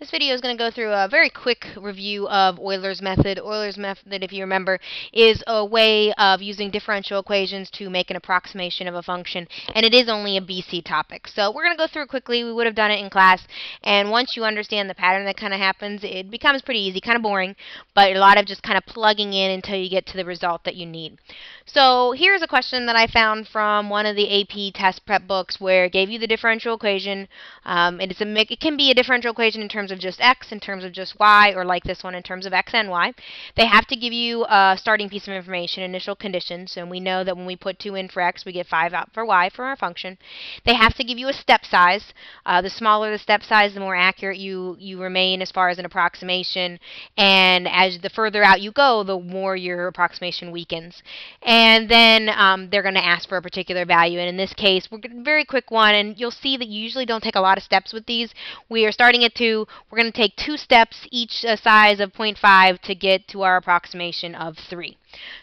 This video is going to go through a very quick review of Euler's method. Euler's method, if you remember, is a way of using differential equations to make an approximation of a function, and it is only a BC topic. So we're going to go through it quickly. We would have done it in class, and once you understand the pattern that kind of happens, it becomes pretty easy, kind of boring, but a lot of just kind of plugging in until you get to the result that you need. So here's a question that I found from one of the AP test prep books where it gave you the differential equation. Um, it's a, it can be a differential equation in terms terms of just x, in terms of just y, or like this one in terms of x and y. They have to give you a starting piece of information, initial conditions, and we know that when we put 2 in for x, we get 5 out for y for our function. They have to give you a step size. Uh, the smaller the step size, the more accurate you, you remain as far as an approximation, and as the further out you go, the more your approximation weakens. And then um, they're going to ask for a particular value, and in this case, we're very quick one, and you'll see that you usually don't take a lot of steps with these. We are starting at 2, we're going to take two steps, each a size of 0.5, to get to our approximation of 3.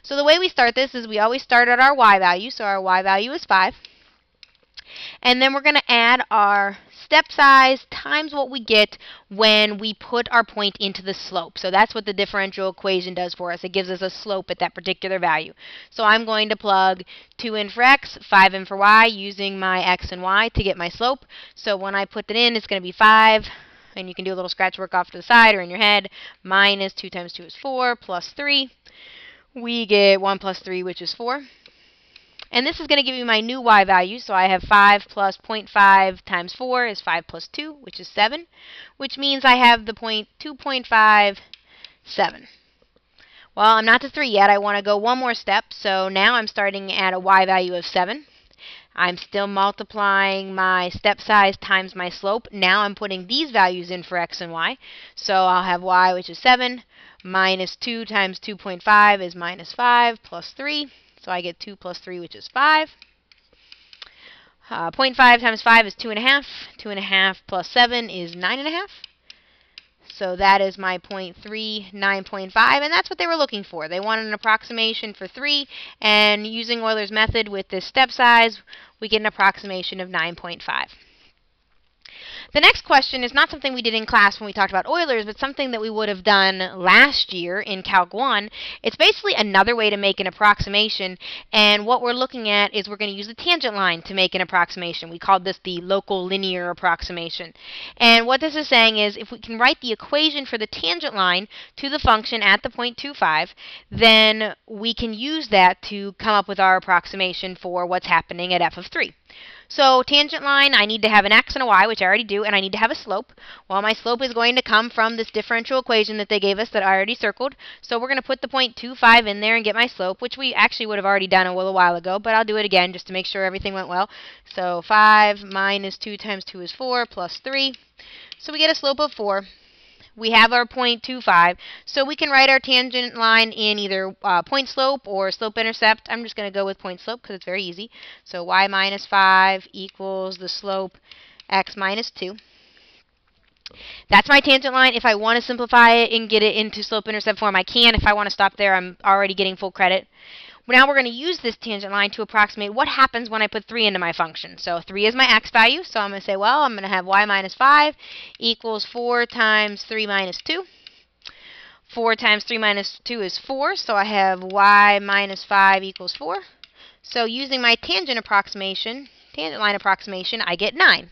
So the way we start this is we always start at our y value, so our y value is 5. And then we're going to add our step size times what we get when we put our point into the slope. So that's what the differential equation does for us. It gives us a slope at that particular value. So I'm going to plug 2 in for x, 5 in for y, using my x and y to get my slope. So when I put that in, it's going to be 5 and you can do a little scratch work off to the side or in your head. Minus 2 times 2 is 4, plus 3. We get 1 plus 3, which is 4. And this is going to give me my new y value, so I have 5 plus 0.5 times 4 is 5 plus 2, which is 7, which means I have the point 2.57. Well, I'm not to 3 yet. I want to go one more step, so now I'm starting at a y value of 7. I'm still multiplying my step size times my slope. Now I'm putting these values in for x and y. So I'll have y, which is 7, minus 2 times 2.5 is minus 5, plus 3. So I get 2 plus 3, which is 5. Uh, 0.5 times 5 is 2.5. 2.5 plus 7 is 9.5. So that is my 0.3, 9.5, and that's what they were looking for. They wanted an approximation for 3, and using Euler's method with this step size, we get an approximation of 9.5. The next question is not something we did in class when we talked about Euler's, but something that we would have done last year in Calc 1. It's basically another way to make an approximation, and what we're looking at is we're going to use the tangent line to make an approximation. We called this the local linear approximation. And what this is saying is if we can write the equation for the tangent line to the function at the point 25, then we can use that to come up with our approximation for what's happening at f of 3. So tangent line, I need to have an x and a y, which I already do, and I need to have a slope. Well, my slope is going to come from this differential equation that they gave us that I already circled. So we're going to put the point 25 in there and get my slope, which we actually would have already done a little while ago, but I'll do it again just to make sure everything went well. So 5 minus 2 times 2 is 4 plus 3. So we get a slope of 4 we have our 0.25. So we can write our tangent line in either uh, point slope or slope intercept. I'm just going to go with point slope because it's very easy. So y minus 5 equals the slope x minus 2. That's my tangent line. If I want to simplify it and get it into slope intercept form, I can. If I want to stop there, I'm already getting full credit. Now we're going to use this tangent line to approximate what happens when I put 3 into my function. So 3 is my x value, so I'm going to say, well, I'm going to have y minus 5 equals 4 times 3 minus 2. 4 times 3 minus 2 is 4, so I have y minus 5 equals 4. So using my tangent approximation, tangent line approximation, I get 9.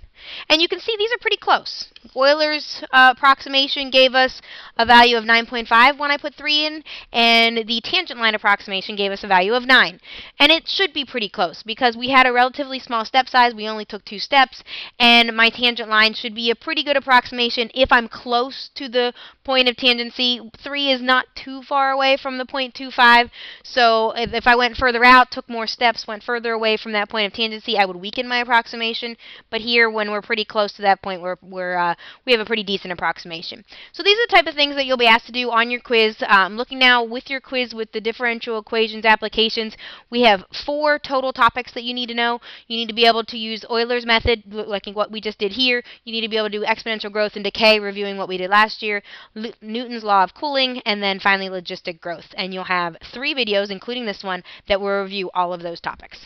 And you can see these are pretty close. Euler's uh, approximation gave us a value of 9.5 when I put 3 in, and the tangent line approximation gave us a value of 9. And it should be pretty close because we had a relatively small step size. We only took two steps, and my tangent line should be a pretty good approximation if I'm close to the point of tangency. 3 is not too far away from the 0.25, so if, if I went further out, took more steps, went further away from that point of tangency, I would weaken my approximation. But here, when we're pretty close to that point, we're, we're uh, we have a pretty decent approximation. So these are the type of things that you'll be asked to do on your quiz. Um, looking now with your quiz with the differential equations applications, we have four total topics that you need to know. You need to be able to use Euler's method, like what we just did here. You need to be able to do exponential growth and decay, reviewing what we did last year, Newton's law of cooling, and then finally logistic growth. And you'll have three videos, including this one, that will review all of those topics.